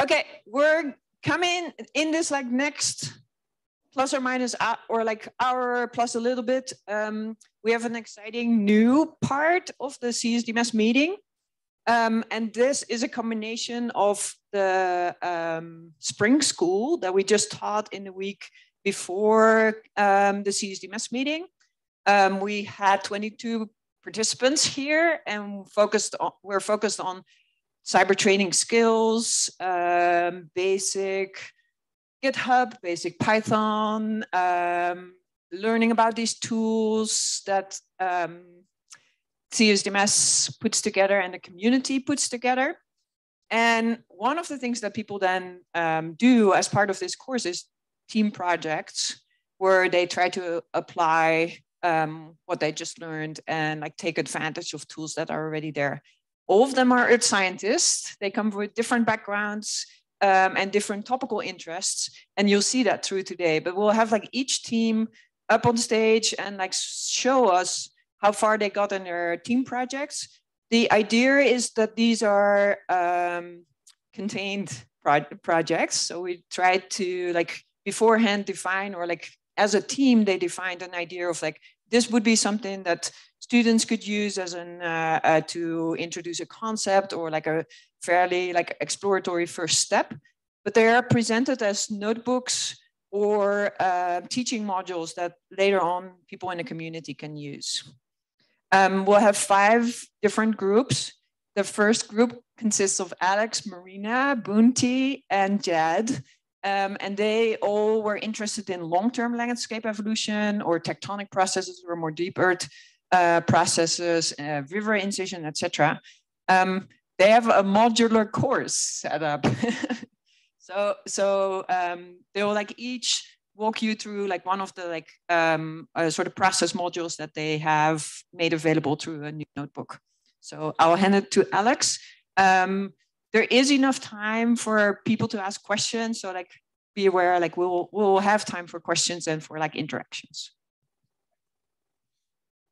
Okay, we're coming in this like next plus or minus or like hour plus a little bit. Um, we have an exciting new part of the CSDMS meeting. Um, and this is a combination of the um, spring school that we just taught in the week before um, the CSDMS meeting. Um, we had 22 participants here and focused on, we're focused on cyber training skills, um, basic GitHub, basic Python, um, learning about these tools that um, CSDMS puts together and the community puts together. And one of the things that people then um, do as part of this course is team projects where they try to apply um, what they just learned and like take advantage of tools that are already there. All of them are earth scientists. They come with different backgrounds um, and different topical interests. And you'll see that through today. But we'll have like each team up on stage and like show us how far they got in their team projects. The idea is that these are um, contained pro projects. So we try to like beforehand define or like as a team, they defined an idea of like, this would be something that students could use as an uh, uh, to introduce a concept or like a fairly like exploratory first step, but they are presented as notebooks or uh, teaching modules that later on people in the community can use. Um, we'll have five different groups. The first group consists of Alex, Marina, Bunti, and Jed. Um, and they all were interested in long-term landscape evolution or tectonic processes or more deep earth uh, processes, uh, river incision, etc. Um, they have a modular course set up. so so um, they will like each walk you through like one of the like um, uh, sort of process modules that they have made available through a new notebook. So I'll hand it to Alex. Um, there is enough time for people to ask questions. So like be aware, like we'll we'll have time for questions and for like interactions.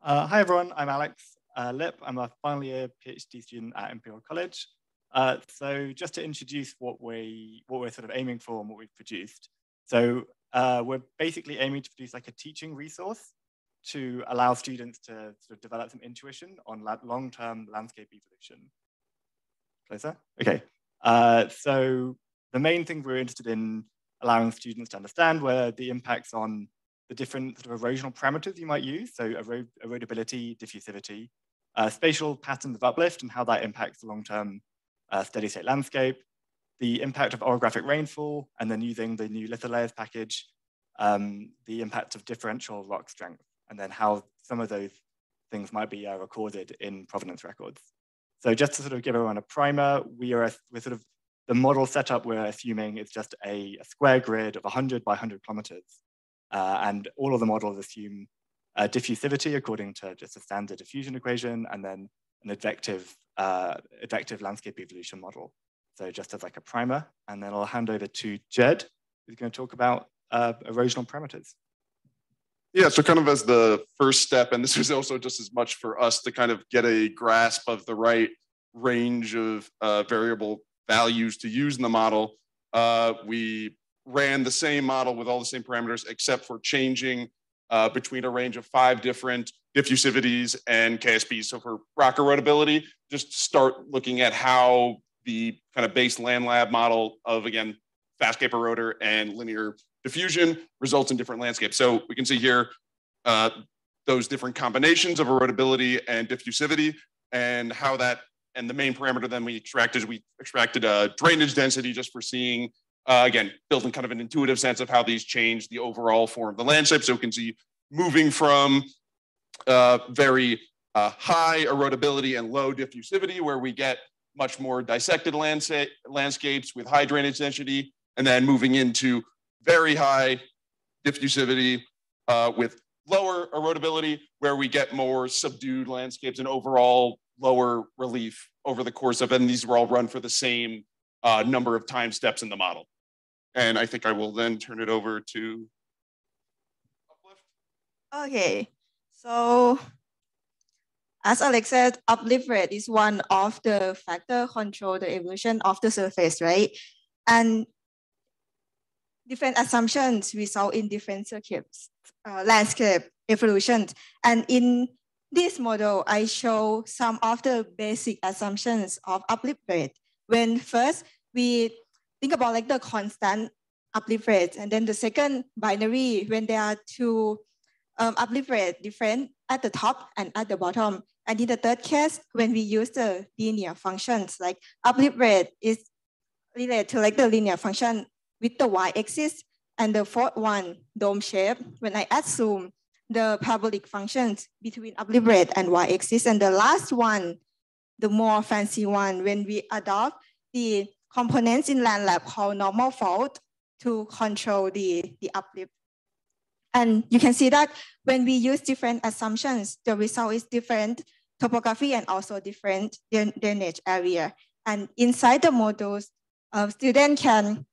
Uh, hi everyone, I'm Alex uh, Lip. I'm a final year PhD student at Imperial College. Uh, so just to introduce what we what we're sort of aiming for and what we've produced. So uh, we're basically aiming to produce like a teaching resource to allow students to sort of develop some intuition on long-term landscape evolution. Closer? Okay. Uh, so the main thing we're interested in allowing students to understand were the impacts on the different sort of erosional parameters you might use, so erod erodibility, diffusivity, uh, spatial patterns of uplift and how that impacts the long-term uh, steady state landscape, the impact of orographic rainfall, and then using the new litholayers package, um, the impact of differential rock strength, and then how some of those things might be uh, recorded in provenance records. So just to sort of give everyone a primer, we are we're sort of the model setup we're assuming is just a, a square grid of 100 by 100 kilometers. Uh, and all of the models assume diffusivity according to just a standard diffusion equation, and then an advective, uh, advective landscape evolution model. So just as like a primer, and then I'll hand over to Jed, who's going to talk about uh, erosional parameters. Yeah, so kind of as the first step, and this is also just as much for us to kind of get a grasp of the right range of uh, variable values to use in the model, uh, we ran the same model with all the same parameters except for changing uh, between a range of five different diffusivities and KSPs. So for rock erodibility, just start looking at how the kind of base LandLab model of, again, Fastscape eroder and linear diffusion results in different landscapes. So we can see here uh, those different combinations of erodibility and diffusivity and how that, and the main parameter then we extracted, we extracted a drainage density just for seeing uh, again, building kind of an intuitive sense of how these change the overall form of the landscape. So we can see moving from uh, very uh, high erodibility and low diffusivity, where we get much more dissected landscape, landscapes with high drainage density, and then moving into very high diffusivity uh, with lower erodibility, where we get more subdued landscapes and overall lower relief over the course of, and these were all run for the same uh, number of time steps in the model. And I think I will then turn it over to Uplift. Okay, so as Alex said, uplift rate is one of the factor control the evolution of the surface, right? And different assumptions result in different circuits, uh, landscape evolutions. And in this model, I show some of the basic assumptions of uplift rate. When first we think about like the constant uplift rate, and then the second binary, when there are two um, uplift rate different at the top and at the bottom. And in the third case, when we use the linear functions, like uplift rate is related to like the linear function with the y-axis, and the fourth one, dome shape, when I assume the parabolic functions between uplift rate and y-axis. And the last one, the more fancy one, when we adopt the components in LandLab called normal fault to control the, the uplift. And you can see that when we use different assumptions, the result is different topography and also different drainage area. And inside the models, uh, student can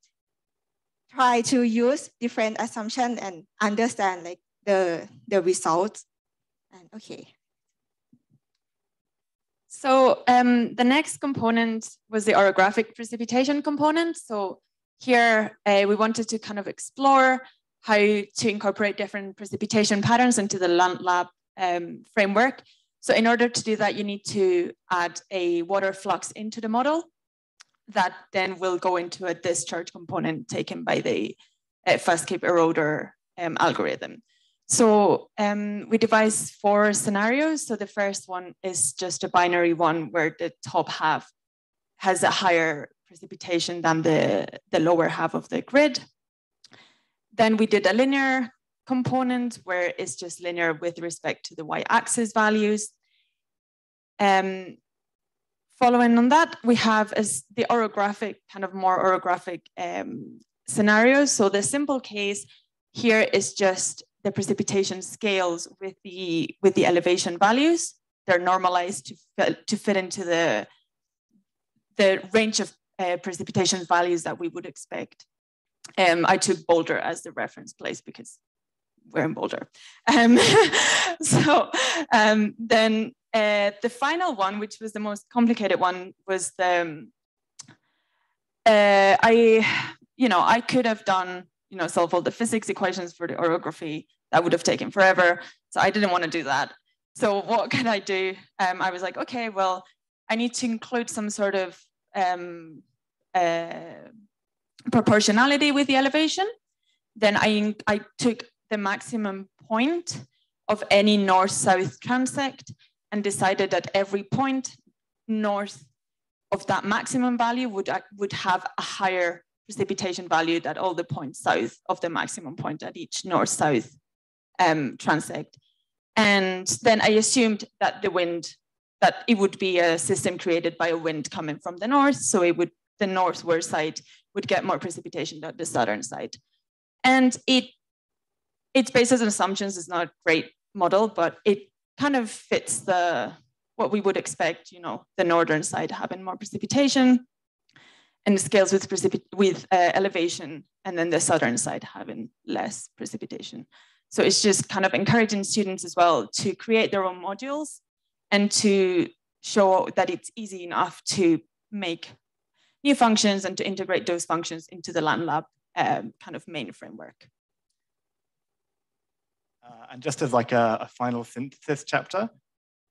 try to use different assumptions and understand like the, the results. And okay. So um, the next component was the orographic precipitation component. So here uh, we wanted to kind of explore how to incorporate different precipitation patterns into the LandLab um, framework. So in order to do that, you need to add a water flux into the model that then will go into a discharge component taken by the uh, Fastscape eroder um, algorithm. So um, we devised four scenarios. So the first one is just a binary one where the top half has a higher precipitation than the, the lower half of the grid. Then we did a linear component where it's just linear with respect to the y-axis values. Um, following on that, we have as the orographic, kind of more orographic um, scenarios. So the simple case here is just the precipitation scales with the with the elevation values. They're normalized to fit, to fit into the the range of uh, precipitation values that we would expect. Um, I took Boulder as the reference place because we're in Boulder. Um, so um, then uh, the final one, which was the most complicated one, was the um, uh, I, you know, I could have done you know, solve all the physics equations for the orography. That would have taken forever. So I didn't want to do that. So what can I do? Um, I was like, okay, well, I need to include some sort of um, uh, proportionality with the elevation. Then I, I took the maximum point of any north-south transect and decided that every point north of that maximum value would, would have a higher precipitation valued at all the points south of the maximum point at each north-south um, transect. And then I assumed that the wind, that it would be a system created by a wind coming from the north. So it would, the northward side would get more precipitation than the southern side. And it, it's based on assumptions, it's not a great model, but it kind of fits the, what we would expect, you know, the northern side having more precipitation and scales with, with uh, elevation, and then the southern side having less precipitation. So it's just kind of encouraging students as well to create their own modules and to show that it's easy enough to make new functions and to integrate those functions into the LandLab um, kind of main framework. Uh, and just as like a, a final synthesis chapter,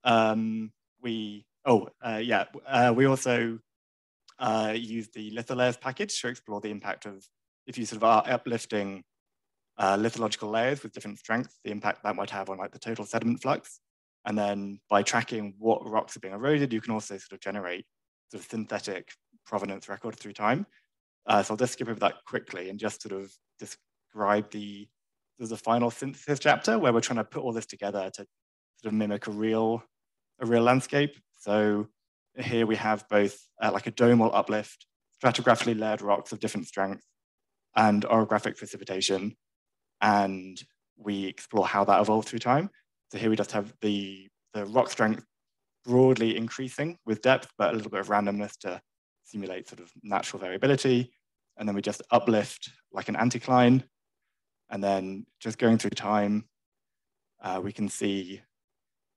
um, we, oh, uh, yeah, uh, we also uh, use the litholayers package to explore the impact of, if you sort of are uplifting uh, lithological layers with different strengths, the impact that might have on like the total sediment flux. And then by tracking what rocks are being eroded, you can also sort of generate sort of synthetic provenance records through time. Uh, so I'll just skip over that quickly and just sort of describe the, there's a final synthesis chapter where we're trying to put all this together to sort of mimic a real, a real landscape. So here we have both uh, like a domal uplift, stratigraphically layered rocks of different strength, and orographic precipitation. And we explore how that evolved through time. So here we just have the, the rock strength broadly increasing with depth, but a little bit of randomness to simulate sort of natural variability. And then we just uplift like an anticline. And then just going through time, uh, we can see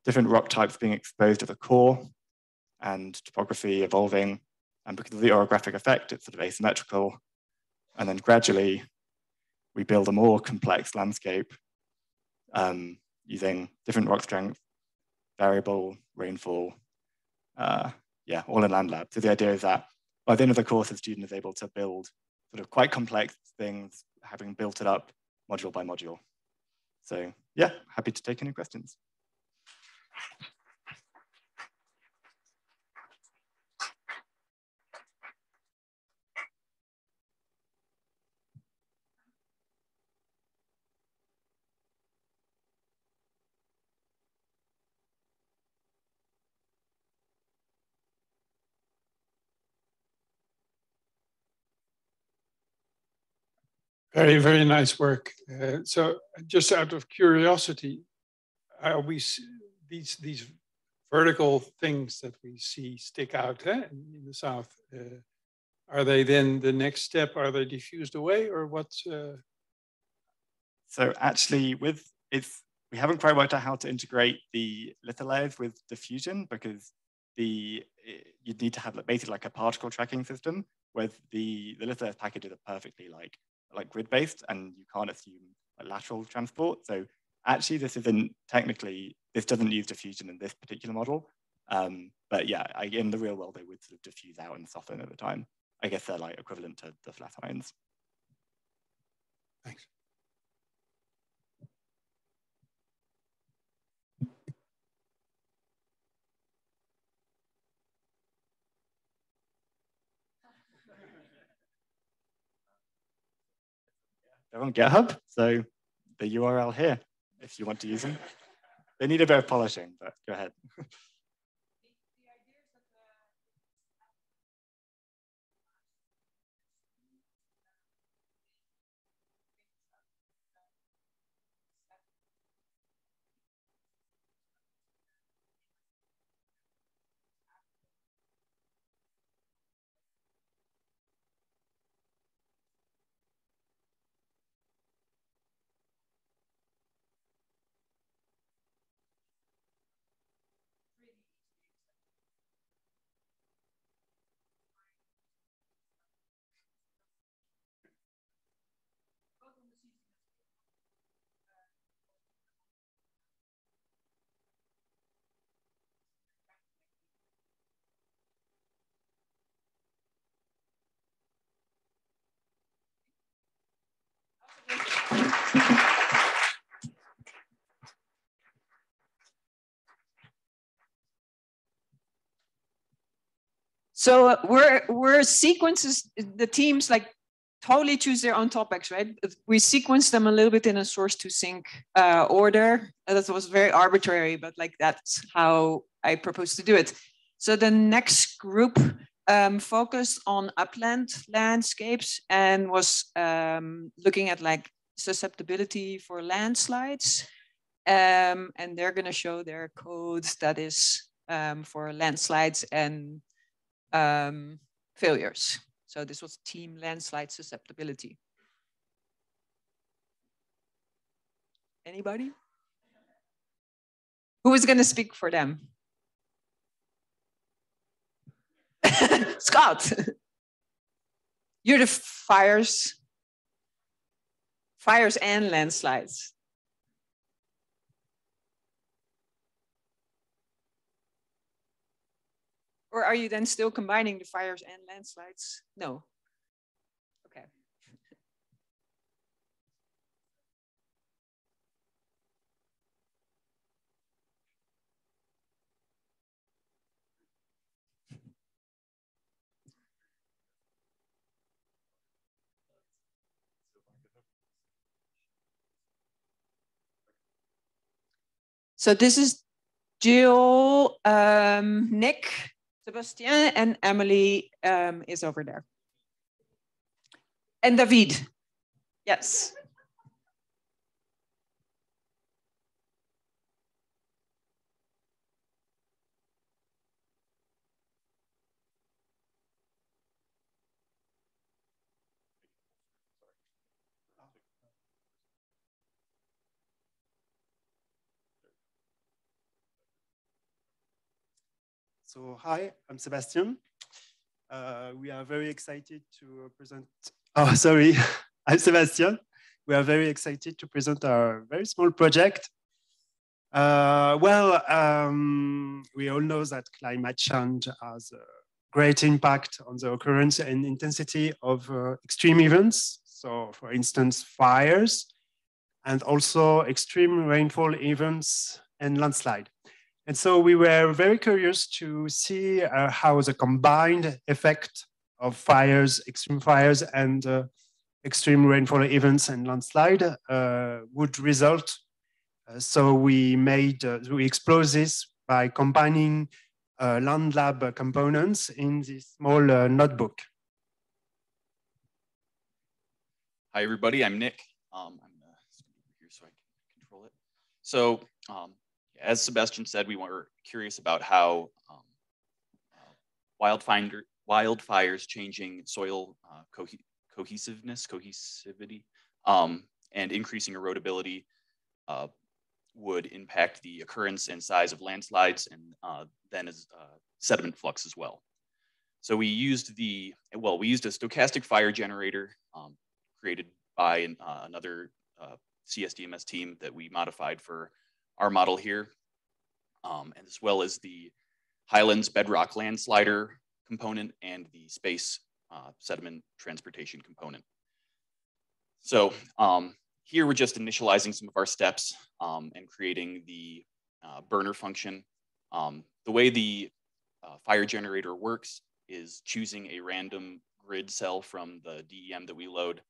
different rock types being exposed at the core and topography evolving. And because of the orographic effect, it's sort of asymmetrical. And then gradually, we build a more complex landscape um, using different rock strength, variable rainfall, uh, yeah, all in LandLab. So the idea is that by the end of the course, the student is able to build sort of quite complex things, having built it up module by module. So yeah, happy to take any questions. Very, very nice work. Uh, so just out of curiosity, are we these these vertical things that we see stick out eh, in the south? Uh, are they then the next step? Are they diffused away, or what? Uh... So actually, with it's we haven't quite worked out how to integrate the litholayers with diffusion because the you'd need to have basically like a particle tracking system where the the litholayers packages are perfectly like like grid-based and you can't assume a lateral transport. So actually this isn't technically, this doesn't use diffusion in this particular model. Um, but yeah, I, in the real world, they would sort of diffuse out and soften over time. I guess they're like equivalent to the flat ions. Thanks. They're on GitHub, so the URL here, if you want to use them. They need a bit of polishing, but go ahead. So we're we're sequences the teams like totally choose their own topics, right? We sequence them a little bit in a source to sink uh, order. That was very arbitrary, but like that's how I propose to do it. So the next group um, focused on upland landscapes and was um, looking at like susceptibility for landslides. Um, and they're going to show their code that is um, for landslides and um, failures. So this was team landslide susceptibility. Anybody? Who is going to speak for them? Scott, you're the fires fires and landslides. Or are you then still combining the fires and landslides? No. Okay. So this is Jill, um, Nick, Sebastien, and Emily um, is over there. And David, yes. So hi, I'm Sebastian. Uh, we are very excited to present Oh, sorry. I'm Sebastian. We are very excited to present our very small project. Uh, well, um, we all know that climate change has a great impact on the occurrence and intensity of uh, extreme events. So, for instance, fires, and also extreme rainfall events and landslide. And so we were very curious to see uh, how the combined effect of fires, extreme fires, and uh, extreme rainfall events and landslide uh, would result. Uh, so we made, uh, we explored this by combining uh, land lab components in this small notebook. Hi, everybody. I'm Nick. Um, I'm here so I can control it. So um, as Sebastian said, we were curious about how um, uh, wildfire, wildfires changing soil uh, co cohesiveness, cohesivity, um, and increasing erodibility uh, would impact the occurrence and size of landslides and uh, then as uh, sediment flux as well. So we used the, well, we used a stochastic fire generator um, created by an, uh, another CSDMS team that we modified for our model here, um, as well as the HyLands bedrock landslider component and the space uh, sediment transportation component. So um, here we're just initializing some of our steps um, and creating the uh, burner function. Um, the way the uh, fire generator works is choosing a random grid cell from the DEM that we load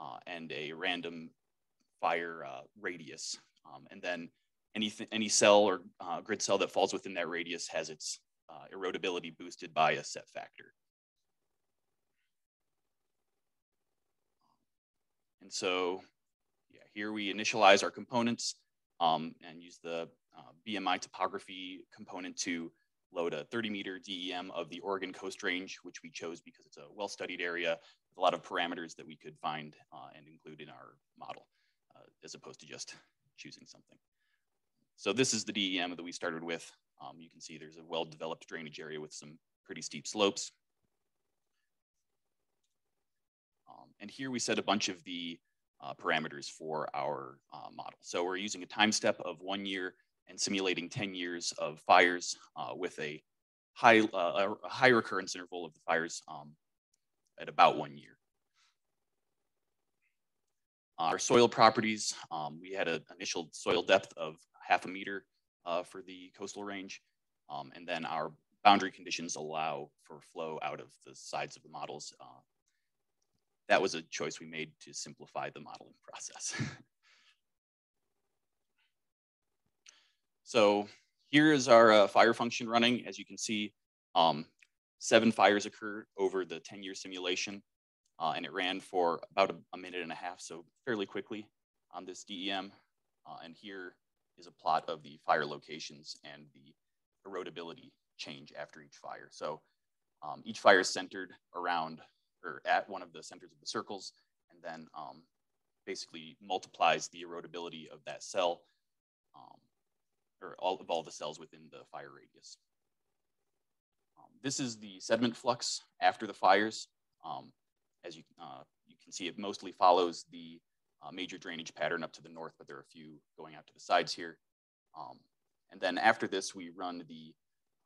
uh, and a random fire uh, radius. Um, and then any, any cell or uh, grid cell that falls within that radius has its uh, erodibility boosted by a set factor. And so yeah, here we initialize our components um, and use the uh, BMI topography component to load a 30 meter DEM of the Oregon Coast Range, which we chose because it's a well-studied area with a lot of parameters that we could find uh, and include in our model, uh, as opposed to just choosing something. So this is the DEM that we started with. Um, you can see there's a well-developed drainage area with some pretty steep slopes. Um, and here we set a bunch of the uh, parameters for our uh, model. So we're using a time step of one year and simulating 10 years of fires uh, with a high, uh, a high recurrence interval of the fires um, at about one year. our soil properties, um, we had an initial soil depth of half a meter uh, for the coastal range. Um, and then our boundary conditions allow for flow out of the sides of the models. Uh, that was a choice we made to simplify the modeling process. so here is our uh, fire function running. As you can see, um, seven fires occurred over the 10 year simulation. Uh, and it ran for about a, a, minute and a half, so fairly quickly on this DEM. Uh, and here is a plot of the fire locations and the erodibility change after each fire. So um, each fire is centered around or at one of the centers of the circles and then um, basically multiplies the erodibility of that cell um, or all of all the cells within the fire radius. Um, this is the sediment flux after the fires. Um, as you, uh, you can see, it mostly follows the uh, major drainage pattern up to the north, but there are a few going out to the sides here. Um, and then after this, we run the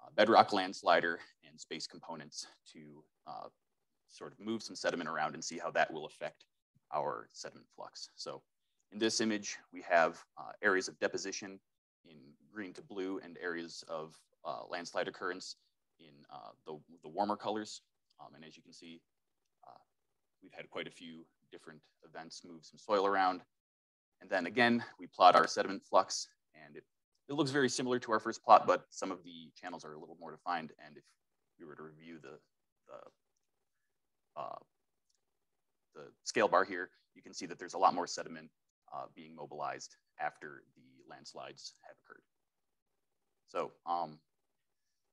uh, bedrock landslider and space components to uh, sort of move some sediment around and see how that will affect our sediment flux. So in this image, we have uh, areas of deposition in green to blue and areas of uh, landslide occurrence in uh, the, the warmer colors. Um, and as you can see, we've had quite a few different events move some soil around. And then again, we plot our sediment flux and it, it looks very similar to our first plot, but some of the channels are a little more defined. And if we were to review the, the, uh, the scale bar here, you can see that there's a lot more sediment uh, being mobilized after the landslides have occurred. So um,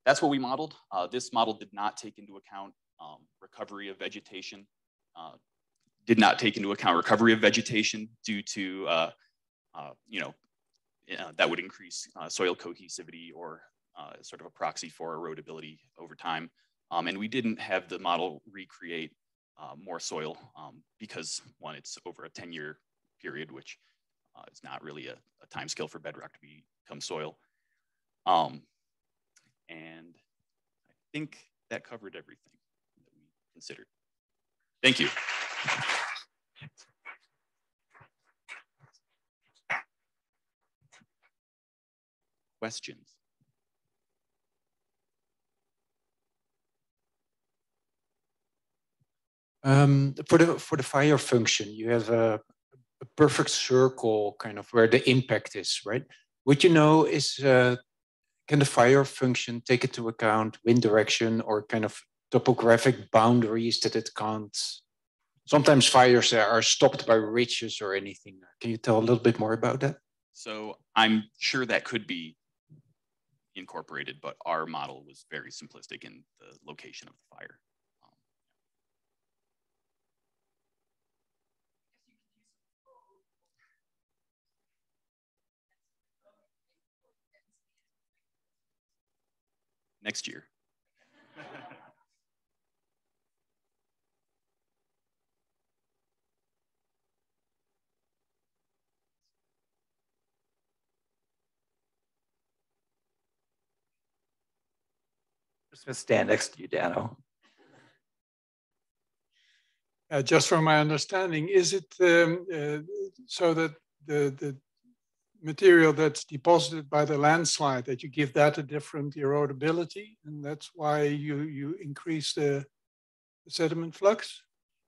that's what we modeled. Uh, this model did not take into account um, recovery of vegetation. Uh, did not take into account recovery of vegetation due to, uh, uh, you know, uh, that would increase uh, soil cohesivity or uh, sort of a proxy for erodibility over time. Um, and we didn't have the model recreate uh, more soil um, because one, it's over a 10 year period, which is not really a, a time scale for bedrock to become soil. Um, and I think that covered everything that we considered. Thank you. Questions? Um, for the for the fire function, you have a, a, perfect circle, kind of where the impact is, right? What you know is uh, can the fire function take into account wind direction or kind of topographic boundaries that it can't? Sometimes fires are stopped by ridges or anything. Can you tell a little bit more about that? So I'm sure that could be incorporated, but our model was very simplistic in the location of the fire. next year. Just gonna stand next to you, Dano. Uh, just from my understanding, is it um, uh, so that the, the material that's deposited by the landslide that you give that a different erodibility and that's why you you increase the, the sediment flux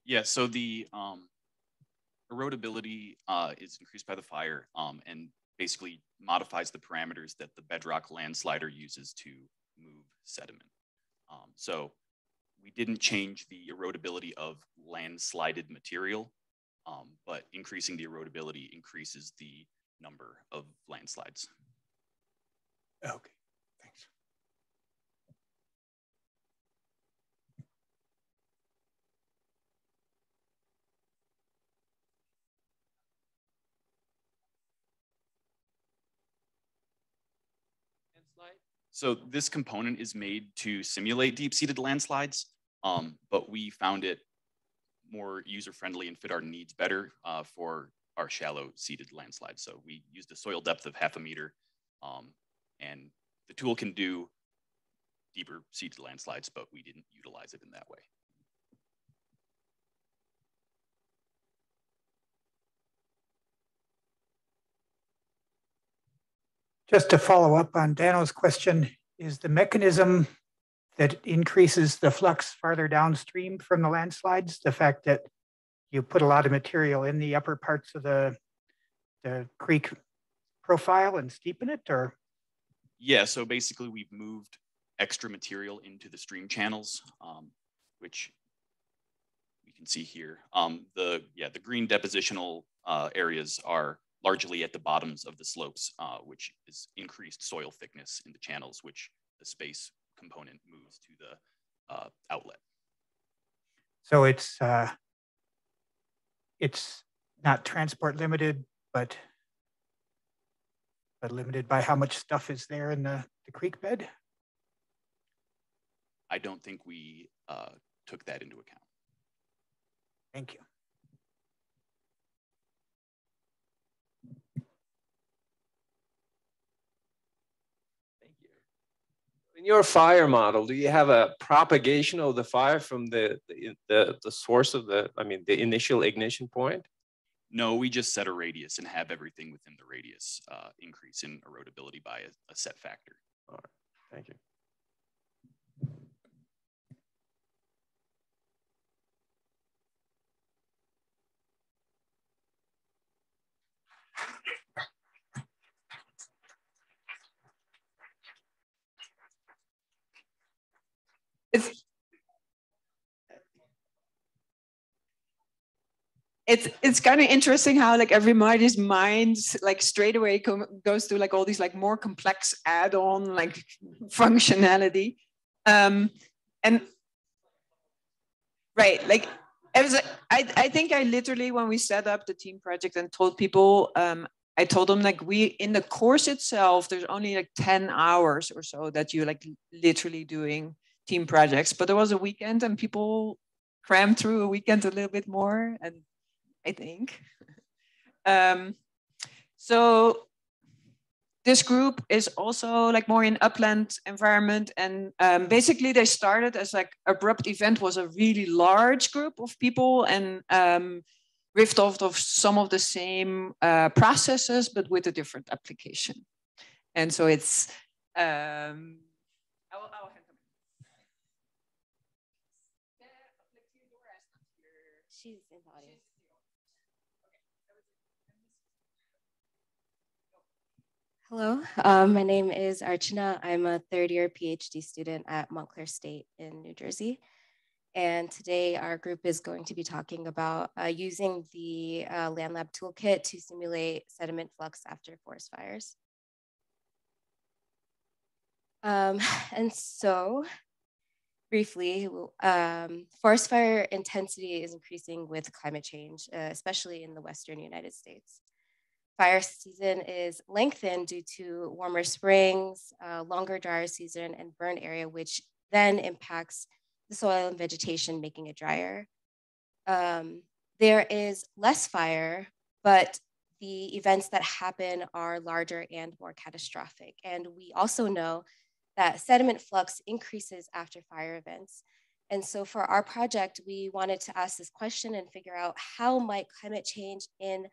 yeah so the um, erodibility uh, is increased by the fire um, and basically modifies the parameters that the bedrock landslider uses to move sediment um, so we didn't change the erodibility of landslided material um, but increasing the erodibility increases the number of landslides. Okay, thanks. So this component is made to simulate deep-seated landslides, um, but we found it more user-friendly and fit our needs better uh, for our shallow seated landslides. So we used a soil depth of half a meter um, and the tool can do deeper seated landslides, but we didn't utilize it in that way. Just to follow up on Dano's question, is the mechanism that increases the flux farther downstream from the landslides, the fact that you put a lot of material in the upper parts of the, the creek profile and steepen it or? Yeah, so basically we've moved extra material into the stream channels, um, which we can see here. Um, the, yeah, the green depositional uh, areas are largely at the bottoms of the slopes, uh, which is increased soil thickness in the channels, which the space component moves to the uh, outlet. So it's uh, it's not transport limited, but but limited by how much stuff is there in the, the creek bed? I don't think we uh, took that into account. Thank you. In your fire model, do you have a propagation of the fire from the, the, the, the source of the, I mean, the initial ignition point? No, we just set a radius and have everything within the radius uh, increase in erodibility by a, a set factor. All right, thank you. It's it's it's kind of interesting how like everybody's mind like straight away goes to like all these like more complex add-on like functionality. Um and right like it was I, I think i literally when we set up the team project and told people um i told them like we in the course itself there's only like 10 hours or so that you're like literally doing team projects. But there was a weekend and people crammed through a weekend a little bit more, and I think. Um, so this group is also like more in upland environment and um, basically they started as like abrupt event was a really large group of people and um, riffed off of some of the same uh, processes but with a different application and so it's um, I will, I will She's in the audience. Hello, um, my name is Archana. I'm a third year PhD student at Montclair State in New Jersey. And today our group is going to be talking about uh, using the uh, LandLab toolkit to simulate sediment flux after forest fires. Um, and so briefly, um, forest fire intensity is increasing with climate change, uh, especially in the Western United States. Fire season is lengthened due to warmer springs, uh, longer drier season, and burn area, which then impacts the soil and vegetation, making it drier. Um, there is less fire, but the events that happen are larger and more catastrophic. And we also know that sediment flux increases after fire events. And so for our project, we wanted to ask this question and figure out how might climate change in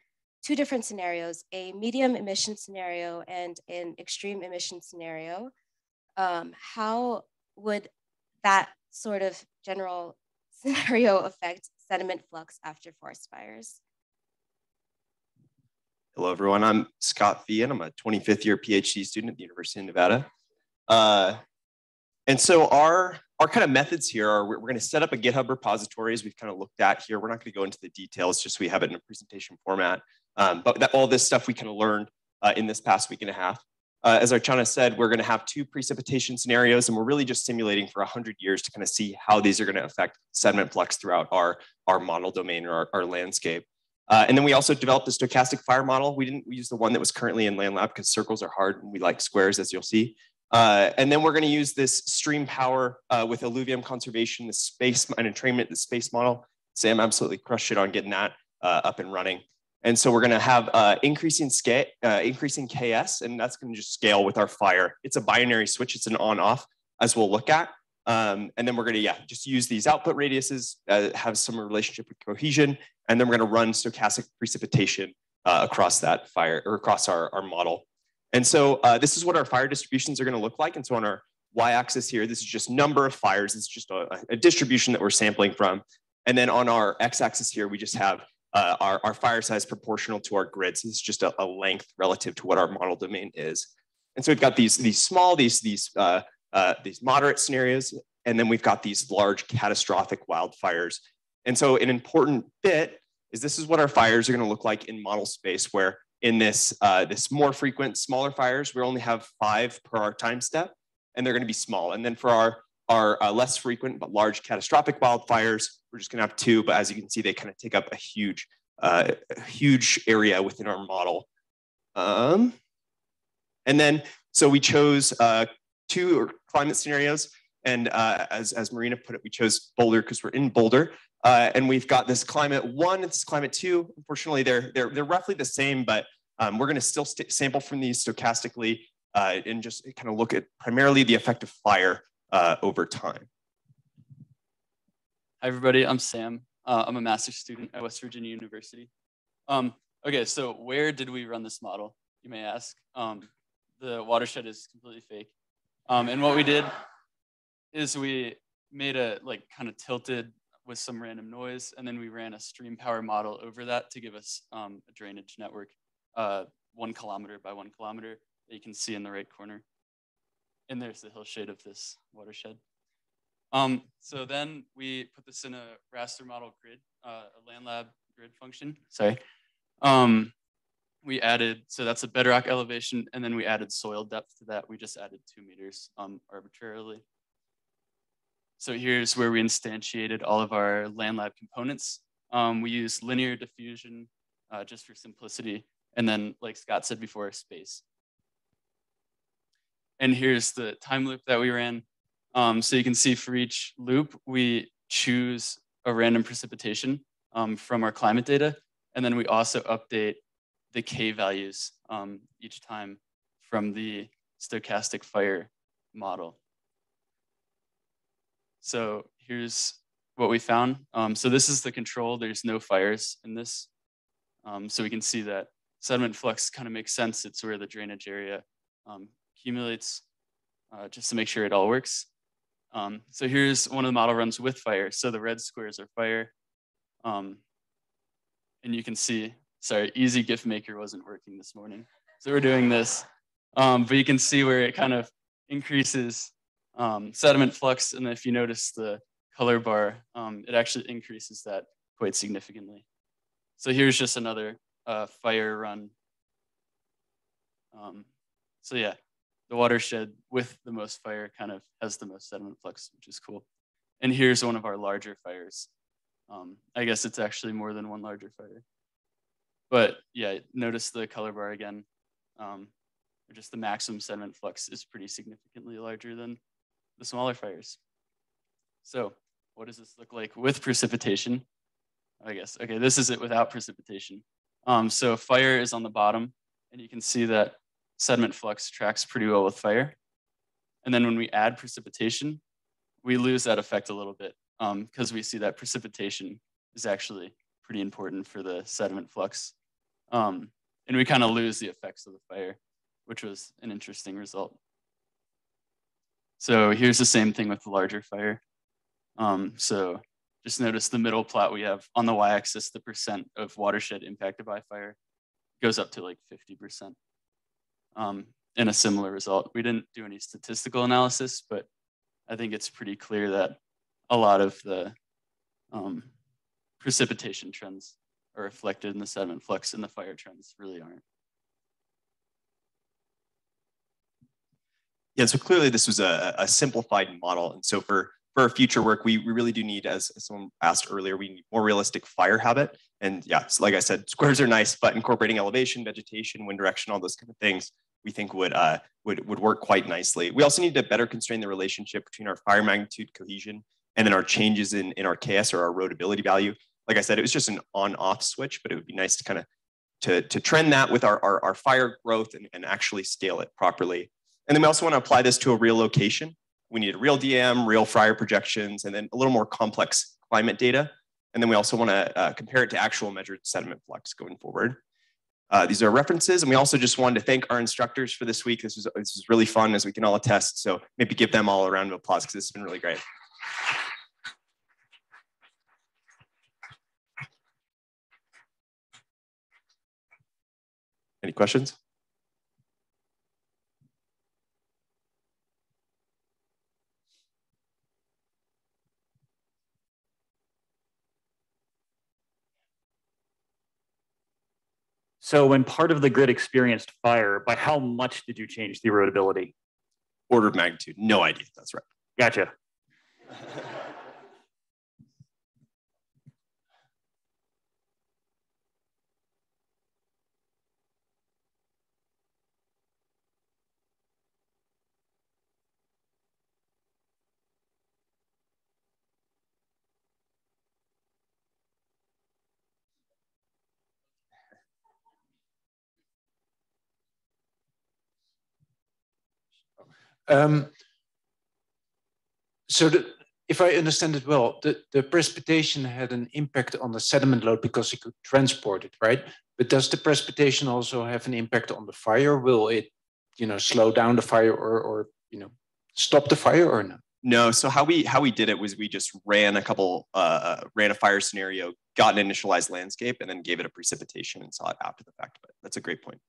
two different scenarios, a medium emission scenario and an extreme emission scenario. Um, how would that sort of general scenario affect sediment flux after forest fires? Hello, everyone. I'm Scott Fee, and I'm a 25th year PhD student at the University of Nevada. Uh, and so our our kind of methods here are we're, going to set up a GitHub repository as we've kind of looked at here. We're not going to go into the details, just so we have it in a presentation format. Um, but that, all this stuff we of learned uh, in this past week and a half. Uh, as Archana said, we're going to have two precipitation scenarios, and we're really just simulating for 100 years to kind of see how these are going to affect sediment flux throughout our, our model domain or our, our landscape. Uh, and then we also developed a stochastic fire model. We didn't use the one that was currently in LandLab because circles are hard and we like squares, as you'll see. Uh, and then we're going to use this stream power uh, with alluvium conservation, the space and entrainment, the space model. Sam absolutely crushed it on getting that uh, up and running. And so we're going to have uh, increasing scale, uh, increasing KS, and that's going to just scale with our fire. It's a binary switch. It's an on-off, as we'll look at. Um, and then we're going to, yeah, just use these output radiuses, uh, have some relationship with cohesion, and then we're going to run stochastic precipitation uh, across that fire or across our, our model. And so uh, this is what our fire distributions are going to look like. And so on our y-axis here, this is just number of fires. It's just a, a distribution that we're sampling from. And then on our x-axis here, we just have uh, our, our fire size proportional to our grids. This is just a, a, length relative to what our model domain is. And so we've got these, these small, these, these, uh, uh, these moderate scenarios, and then we've got these large catastrophic wildfires. And so an important bit is this is what our fires are gonna look like in model space where in this, uh, this more frequent, smaller fires, we only have five per our time step, and they're gonna be small. And then for our, our uh, less frequent but large catastrophic wildfires, we're just going to have two, but as you can see, they kind of take up a huge, uh, a huge area within our model. Um, and then, so we chose uh, two climate scenarios. And uh, as, as Marina put it, we chose Boulder because we're in Boulder. Uh, and we've got this climate one, this climate two. Unfortunately, they're, they're, they're roughly the same, but um, we're going to still sample from these stochastically uh, and just kind of look at primarily the effect of fire uh, over time. Hi, everybody. I'm Sam. Uh, I'm a master's student at West Virginia University. Um, okay, so where did we run this model, you may ask? Um, the watershed is completely fake. Um, and what we did is we made a like kind of tilted with some random noise, and then we ran a stream power model over that to give us um, a drainage network, uh, one kilometer by one kilometer that you can see in the right corner. And there's the hillshade of this watershed. Um, so then we put this in a raster model grid, uh, a LandLab grid function, sorry. Um, we added, so that's a bedrock elevation, and then we added soil depth to that. We just added two meters um, arbitrarily. So here's where we instantiated all of our LandLab components. Um, we use linear diffusion uh, just for simplicity. And then, like Scott said before, space. And here's the time loop that we ran. Um, so you can see for each loop, we choose a random precipitation um, from our climate data. And then we also update the K values um, each time from the stochastic fire model. So here's what we found. Um, so this is the control. There's no fires in this. Um, so we can see that sediment flux kind of makes sense. It's where the drainage area um, accumulates uh, just to make sure it all works. Um, so here's one of the model runs with fire. So the red squares are fire. Um, and you can see, sorry, easy GIF maker wasn't working this morning. So we're doing this. Um, but you can see where it kind of increases um, sediment flux. And if you notice the color bar, um, it actually increases that quite significantly. So here's just another uh, fire run. Um, so yeah, the watershed with the most fire kind of has the most sediment flux, which is cool. And here's one of our larger fires. Um, I guess it's actually more than one larger fire. But yeah, notice the color bar again. Um, just the maximum sediment flux is pretty significantly larger than the smaller fires. So what does this look like with precipitation? I guess, okay, this is it without precipitation. Um, so fire is on the bottom and you can see that sediment flux tracks pretty well with fire. And then when we add precipitation, we lose that effect a little bit because um, we see that precipitation is actually pretty important for the sediment flux. Um, and we kind of lose the effects of the fire, which was an interesting result. So here's the same thing with the larger fire. Um, so just notice the middle plot we have on the y-axis, the percent of watershed impacted by fire goes up to like 50% um, in a similar result. We didn't do any statistical analysis, but I think it's pretty clear that a lot of the um, precipitation trends are reflected in the sediment flux and the fire trends really aren't. Yeah, so clearly this was a, a simplified model. And so for, for our future work, we, we really do need, as, as someone asked earlier, we need more realistic fire habit. And yeah, so like I said, squares are nice, but incorporating elevation, vegetation, wind direction, all those kind of things we think would, uh, would, would work quite nicely. We also need to better constrain the relationship between our fire magnitude cohesion and then our changes in, in our KS or our erodibility value. Like I said, it was just an on-off switch, but it would be nice to kind of to, to trend that with our, our, our fire growth and, and actually scale it properly. And then we also want to apply this to a real location. We need a real DEM, real fire projections, and then a little more complex climate data. And then we also want to uh, compare it to actual measured sediment flux going forward. Uh, these are references, and we also just wanted to thank our instructors for this week. This was, this was really fun, as we can all attest. So maybe give them all a round of applause because has been really great. Any questions? So when part of the grid experienced fire, by how much did you change the erodibility? Order of magnitude, no idea. That's right. Gotcha. Um, so the, if I understand it well, the, the precipitation had an impact on the sediment load because it could transport it, right? But does the precipitation also have an impact on the fire? Will it, you know, slow down the fire or, or you know, stop the fire or not? No. So how we how we did it was we just ran a couple uh, ran a fire scenario, got an initialized landscape, and then gave it a precipitation and saw it after the fact. But that's a great point.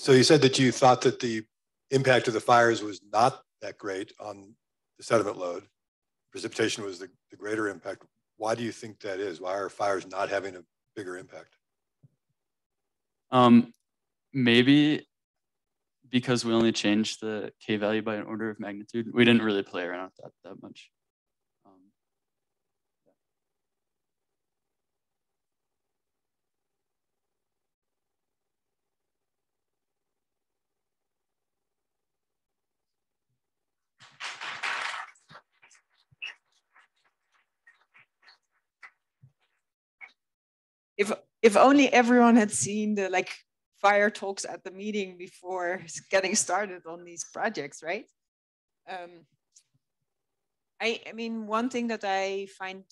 So you said that you thought that the impact of the fires was not that great on the sediment load. Precipitation was the, the greater impact. Why do you think that is? Why are fires not having a bigger impact? Um, maybe because we only changed the K value by an order of magnitude. We didn't really play around with that that much. If if only everyone had seen the like fire talks at the meeting before getting started on these projects, right? Um, I, I mean, one thing that I find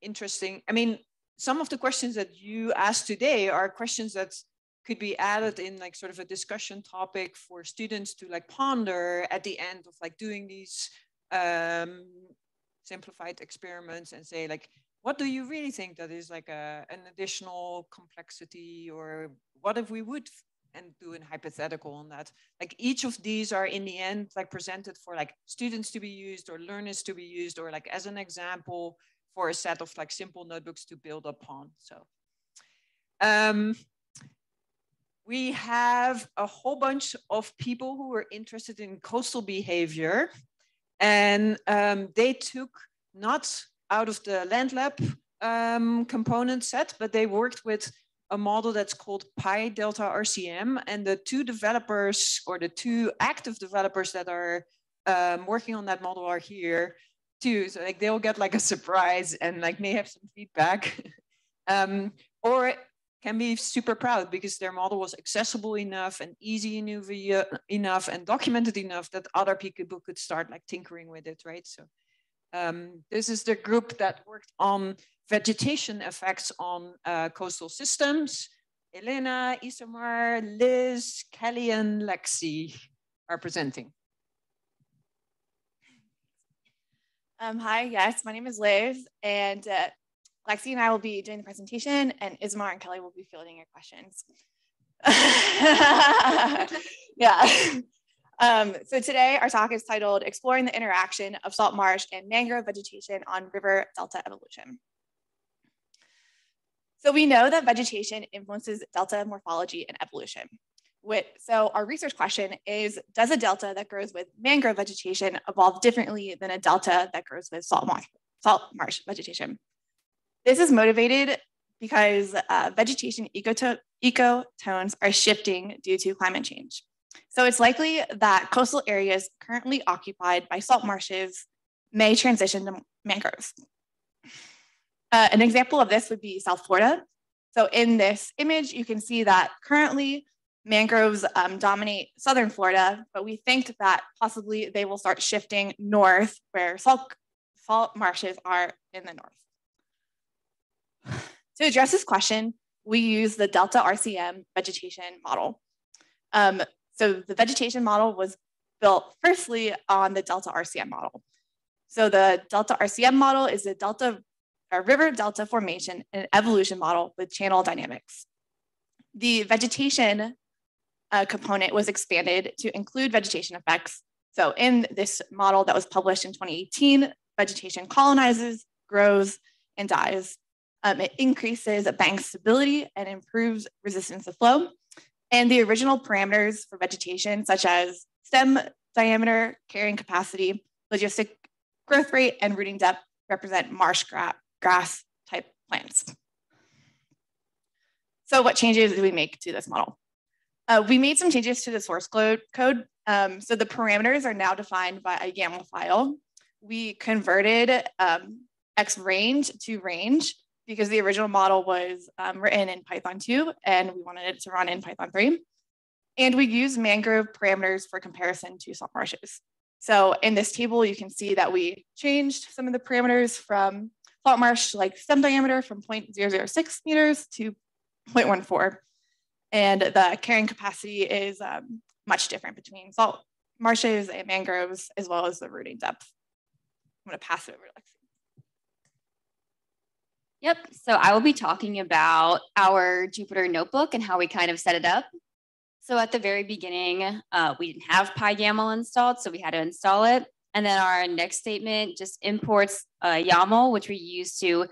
interesting, I mean, some of the questions that you asked today are questions that could be added in like sort of a discussion topic for students to like ponder at the end of like doing these um, simplified experiments and say like, what do you really think that is like a, an additional complexity or what if we would and do an hypothetical on that? Like each of these are in the end like presented for like students to be used or learners to be used or like as an example for a set of like simple notebooks to build upon so. Um, we have a whole bunch of people who are interested in coastal behavior and um, they took not out of the Landlab um, component set but they worked with a model that's called PyDeltaRCM. And the two developers or the two active developers that are um, working on that model are here too. So like they'll get like a surprise and like may have some feedback. um, or can be super proud because their model was accessible enough and easy enough and documented enough that other people could start like tinkering with it, right? So um, this is the group that worked on vegetation effects on uh, coastal systems. Elena, Isamar, Liz, Kelly, and Lexi are presenting. Um, hi, yes, my name is Liz, and uh, Lexi and I will be doing the presentation, and Ismar and Kelly will be fielding your questions. yeah. Um, so today our talk is titled Exploring the Interaction of Salt Marsh and Mangrove Vegetation on River Delta Evolution. So we know that vegetation influences delta morphology and evolution. so our research question is, does a delta that grows with mangrove vegetation evolve differently than a delta that grows with salt marsh, salt marsh vegetation? This is motivated because uh, vegetation ecotones are shifting due to climate change. So it's likely that coastal areas currently occupied by salt marshes may transition to mangroves. Uh, an example of this would be South Florida. So in this image, you can see that currently mangroves um, dominate Southern Florida, but we think that possibly they will start shifting north where salt, salt marshes are in the north. To address this question, we use the Delta RCM vegetation model. Um, so the vegetation model was built firstly on the Delta RCM model. So the Delta RCM model is a delta river delta formation and evolution model with channel dynamics. The vegetation uh, component was expanded to include vegetation effects. So in this model that was published in 2018, vegetation colonizes, grows, and dies. Um, it increases bank stability and improves resistance to flow. And the original parameters for vegetation, such as stem diameter, carrying capacity, logistic growth rate, and rooting depth, represent marsh gra grass type plants. So what changes did we make to this model? Uh, we made some changes to the source code. Um, so the parameters are now defined by a YAML file. We converted um, xrange to range because the original model was um, written in Python 2 and we wanted it to run in Python 3. And we use mangrove parameters for comparison to salt marshes. So in this table, you can see that we changed some of the parameters from salt marsh like stem diameter from 0.006 meters to 0.14. And the carrying capacity is um, much different between salt marshes and mangroves, as well as the rooting depth. I'm gonna pass it over to Lexi. Yep, so I will be talking about our Jupyter notebook and how we kind of set it up. So at the very beginning, uh, we didn't have PyYAML installed, so we had to install it. And then our next statement just imports a YAML, which we use to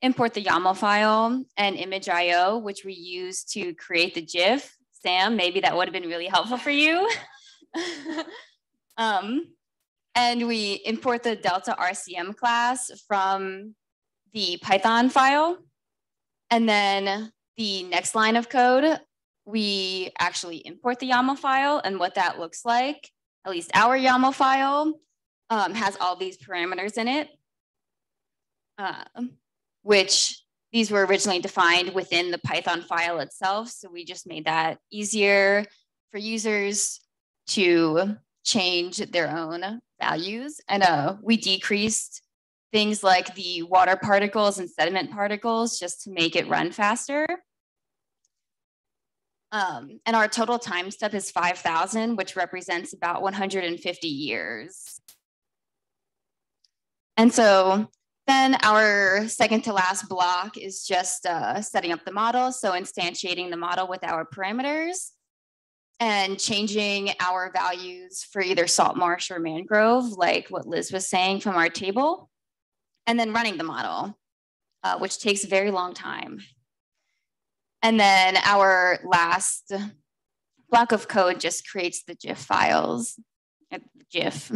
import the YAML file and imageio, which we use to create the GIF. Sam, maybe that would have been really helpful for you. um, and we import the Delta RCM class from the Python file. And then the next line of code, we actually import the YAML file and what that looks like, at least our YAML file um, has all these parameters in it, uh, which these were originally defined within the Python file itself. So we just made that easier for users to change their own values. And uh, we decreased things like the water particles and sediment particles just to make it run faster. Um, and our total time step is 5,000, which represents about 150 years. And so then our second to last block is just uh, setting up the model. So instantiating the model with our parameters and changing our values for either salt marsh or mangrove, like what Liz was saying from our table, and then running the model, uh, which takes a very long time. And then our last block of code just creates the GIF files, uh, GIF.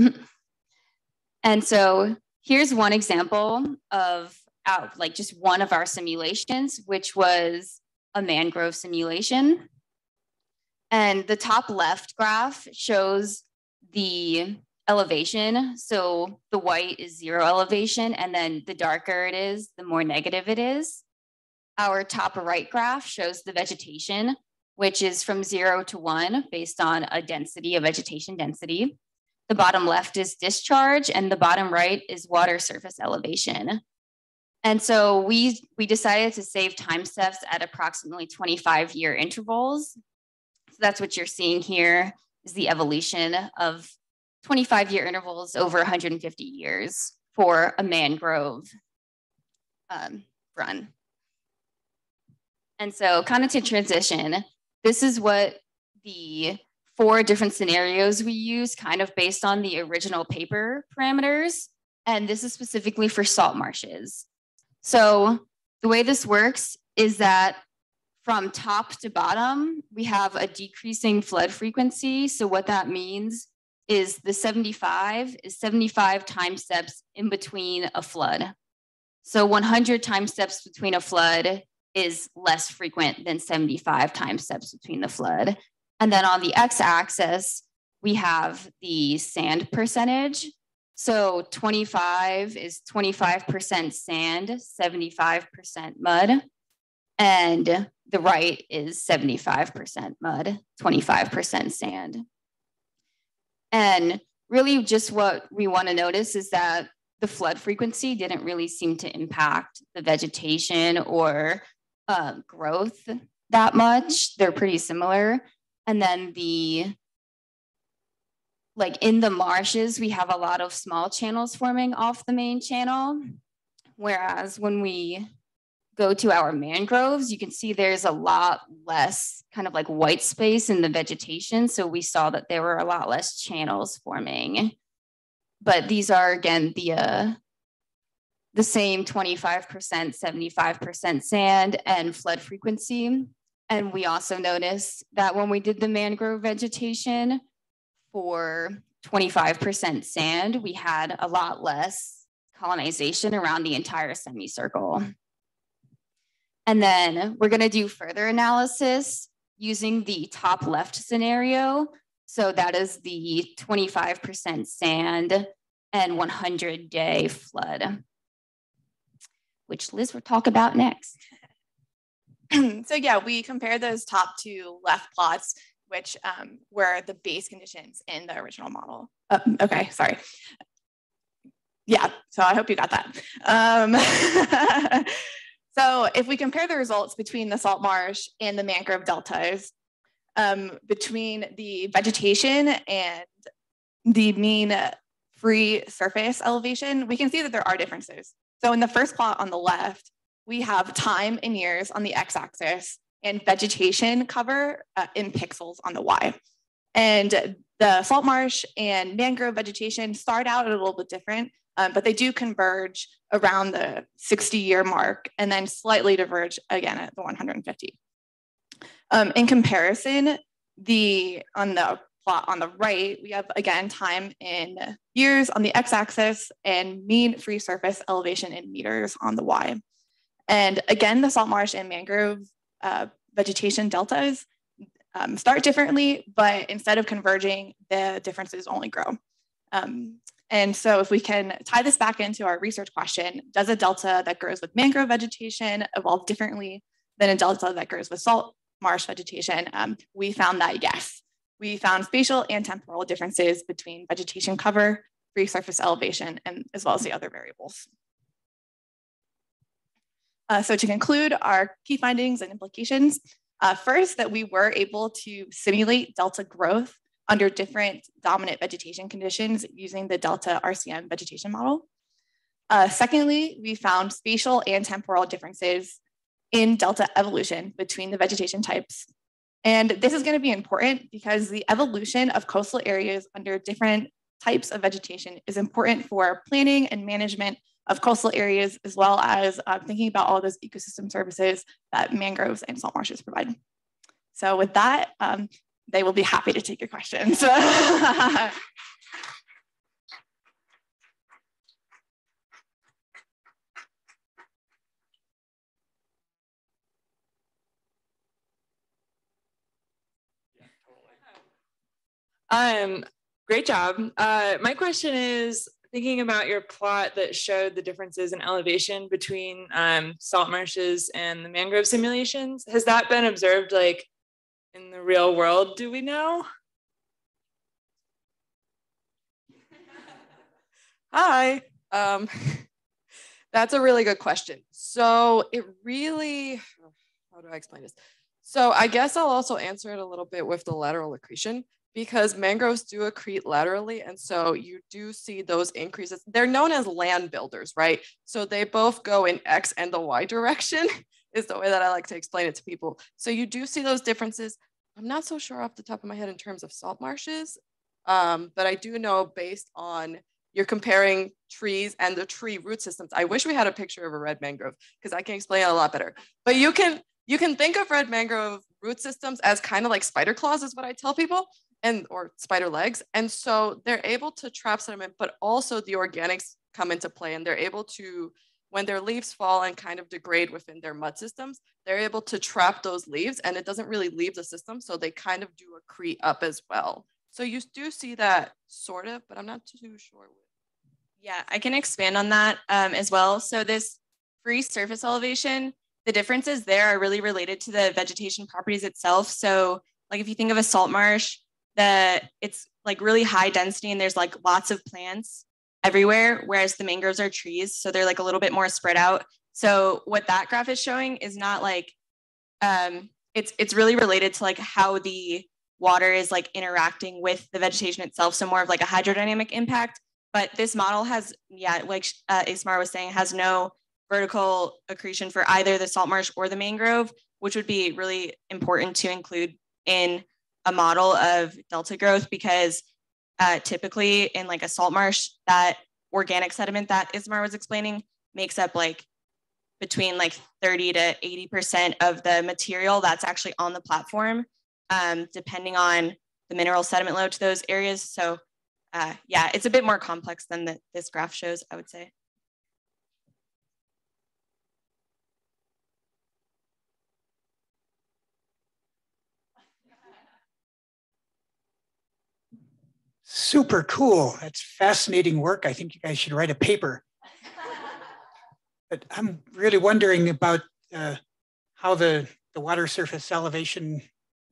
and so here's one example of uh, like just one of our simulations, which was a mangrove simulation. And the top left graph shows the elevation. So the white is zero elevation, and then the darker it is, the more negative it is. Our top right graph shows the vegetation, which is from zero to one based on a density, a vegetation density. The bottom left is discharge, and the bottom right is water surface elevation. And so we, we decided to save time steps at approximately 25 year intervals so that's what you're seeing here is the evolution of 25 year intervals over 150 years for a mangrove um, run. And so kind of to transition, this is what the four different scenarios we use kind of based on the original paper parameters. And this is specifically for salt marshes. So the way this works is that from top to bottom, we have a decreasing flood frequency. So what that means is the 75 is 75 time steps in between a flood. So 100 time steps between a flood is less frequent than 75 time steps between the flood. And then on the x-axis, we have the sand percentage. So 25 is 25% sand, 75% mud. And the right is 75% mud, 25% sand. And really just what we want to notice is that the flood frequency didn't really seem to impact the vegetation or uh, growth that much. They're pretty similar. And then the like in the marshes, we have a lot of small channels forming off the main channel. Whereas when we go to our mangroves, you can see there's a lot less kind of like white space in the vegetation. So we saw that there were a lot less channels forming. But these are again the uh, the same 25%, 75% sand and flood frequency. And we also noticed that when we did the mangrove vegetation for 25% sand, we had a lot less colonization around the entire semicircle. And then we're gonna do further analysis using the top left scenario. So that is the 25% sand and 100 day flood, which Liz will talk about next. so yeah, we compare those top two left plots, which um, were the base conditions in the original model. Uh, okay, sorry. Yeah, so I hope you got that. Um, So if we compare the results between the salt marsh and the mangrove deltas, um, between the vegetation and the mean free surface elevation, we can see that there are differences. So in the first plot on the left, we have time in years on the x-axis and vegetation cover uh, in pixels on the y. And the salt marsh and mangrove vegetation start out a little bit different, um, but they do converge around the 60 year mark and then slightly diverge again at the 150. Um, in comparison, the on the plot on the right, we have again time in years on the x-axis and mean free surface elevation in meters on the y. And again, the salt marsh and mangrove uh, vegetation deltas um, start differently, but instead of converging, the differences only grow. Um, And so if we can tie this back into our research question, does a delta that grows with mangrove vegetation evolve differently than a delta that grows with salt marsh vegetation? Um, we found that yes. We found spatial and temporal differences between vegetation cover, free surface elevation, and as well as the other variables. Uh, so to conclude our key findings and implications, uh, first, that we were able to simulate delta growth under different dominant vegetation conditions using the delta RCM vegetation model. Uh, secondly, we found spatial and temporal differences in delta evolution between the vegetation types. And this is going to be important because the evolution of coastal areas under different types of vegetation is important for planning and management of coastal areas, as well as uh, thinking about all those ecosystem services that mangroves and salt marshes provide. So with that, um, they will be happy to take your questions. Um, great job. Uh, my question is thinking about your plot that showed the differences in elevation between um, salt marshes and the mangrove simulations. Has that been observed like in the real world, do we know? Hi. Um, that's a really good question. So it really, how do I explain this? So I guess I'll also answer it a little bit with the lateral accretion because mangroves do accrete laterally. And so you do see those increases. They're known as land builders, right? So they both go in X and the Y direction. is the way that I like to explain it to people. So you do see those differences. I'm not so sure off the top of my head in terms of salt marshes, um, but I do know based on you're comparing trees and the tree root systems. I wish we had a picture of a red mangrove because I can explain it a lot better. But you can you can think of red mangrove root systems as kind of like spider claws is what I tell people and or spider legs. And so they're able to trap sediment, but also the organics come into play and they're able to when their leaves fall and kind of degrade within their mud systems, they're able to trap those leaves and it doesn't really leave the system. So they kind of do accrete up as well. So you do see that sort of, but I'm not too sure. Yeah, I can expand on that um, as well. So this free surface elevation, the differences there are really related to the vegetation properties itself. So like if you think of a salt marsh, that it's like really high density and there's like lots of plants everywhere, whereas the mangroves are trees. So they're like a little bit more spread out. So what that graph is showing is not like, um, it's, it's really related to like how the water is like interacting with the vegetation itself. So more of like a hydrodynamic impact. But this model has, yeah, like uh, Ismar was saying, has no vertical accretion for either the salt marsh or the mangrove, which would be really important to include in a model of delta growth because uh, typically in like a salt marsh, that organic sediment that Ismar was explaining makes up like between like 30 to 80% of the material that's actually on the platform, um, depending on the mineral sediment load to those areas. So uh, yeah, it's a bit more complex than the, this graph shows, I would say. Super cool. That's fascinating work. I think you guys should write a paper. but I'm really wondering about uh, how the, the water surface elevation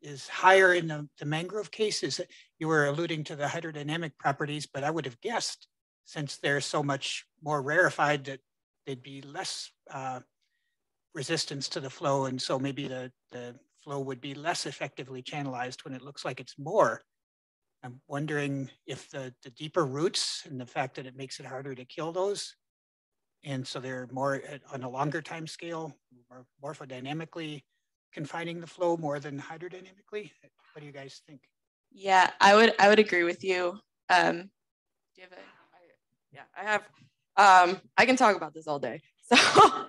is higher in the, the mangrove cases. You were alluding to the hydrodynamic properties, but I would have guessed since they're so much more rarefied that they'd be less uh, resistance to the flow. And so maybe the, the flow would be less effectively channelized when it looks like it's more. I'm wondering if the, the deeper roots and the fact that it makes it harder to kill those, and so they're more on a longer time scale, more morphodynamically confining the flow more than hydrodynamically. What do you guys think? Yeah, I would I would agree with you. Um, do you have a, I, yeah, I have. Um, I can talk about this all day. So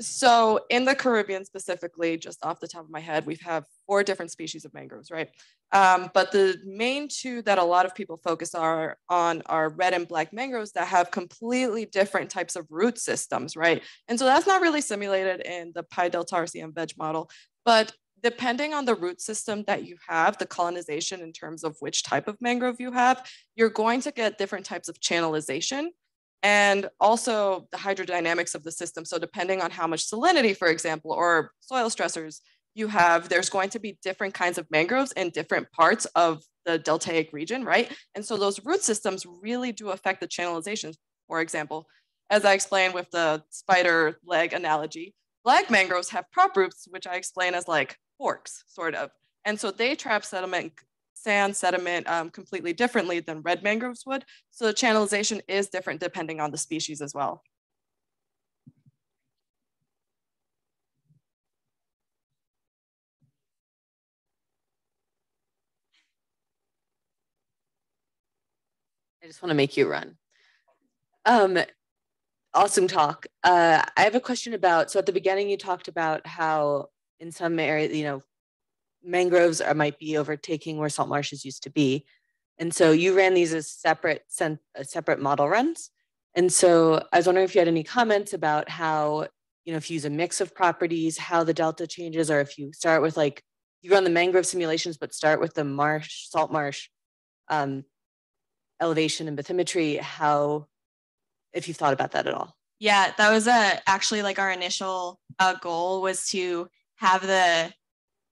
so in the Caribbean specifically, just off the top of my head, we have four different species of mangroves, right? Um, but the main two that a lot of people focus are on are red and black mangroves that have completely different types of root systems, right? And so that's not really simulated in the PyDeltaRCM veg model. But depending on the root system that you have, the colonization in terms of which type of mangrove you have, you're going to get different types of channelization and also the hydrodynamics of the system. So depending on how much salinity, for example, or soil stressors you have, there's going to be different kinds of mangroves in different parts of the deltaic region, right? And so those root systems really do affect the channelizations. For example, as I explained with the spider leg analogy, black mangroves have prop roots, which I explain as like forks, sort of. And so they trap sediment, sand sediment um, completely differently than red mangroves would. So the channelization is different depending on the species as well. I just want to make you run. Um, awesome talk. Uh, I have a question about, so at the beginning you talked about how in some areas, you know, mangroves are, might be overtaking where salt marshes used to be. And so you ran these as separate, uh, separate model runs. And so I was wondering if you had any comments about how, you know, if you use a mix of properties, how the delta changes, or if you start with like, you run the mangrove simulations, but start with the marsh, salt marsh um, elevation and bathymetry, how, if you've thought about that at all. Yeah, that was uh, actually like our initial uh, goal was to have the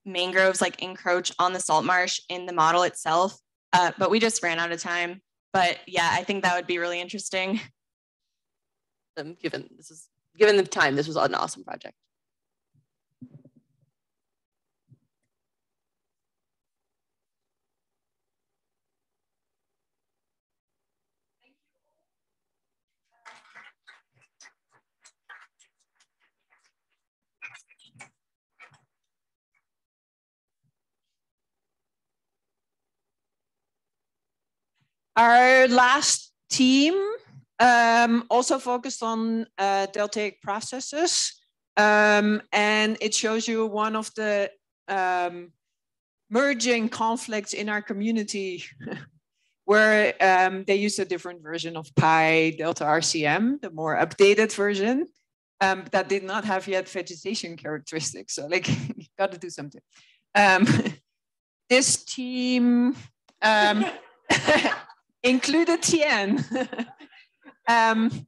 mangroves like encroach on the salt marsh in the model itself. Uh, but we just ran out of time. But yeah, I think that would be really interesting. Um, given this is given the time, this was an awesome project. Our last team um, also focused on uh, deltaic processes. Um, and it shows you one of the um, merging conflicts in our community where um, they use a different version of PyDeltaRCM, the more updated version um, that did not have yet vegetation characteristics. So like, you got to do something. Um, this team, included Tien. um,